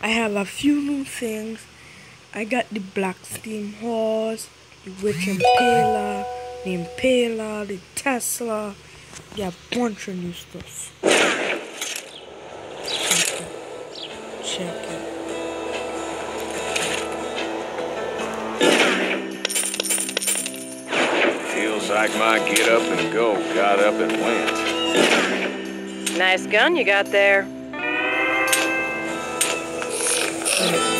have a few new things. I got the Black Steam Horse, the Witch Impaler, the Impaler, the Tesla. Yeah, a bunch of new stuff. Check it. Check it. Feels like my get up and go got up and went. Nice gun you got there. Let's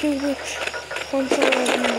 Control of my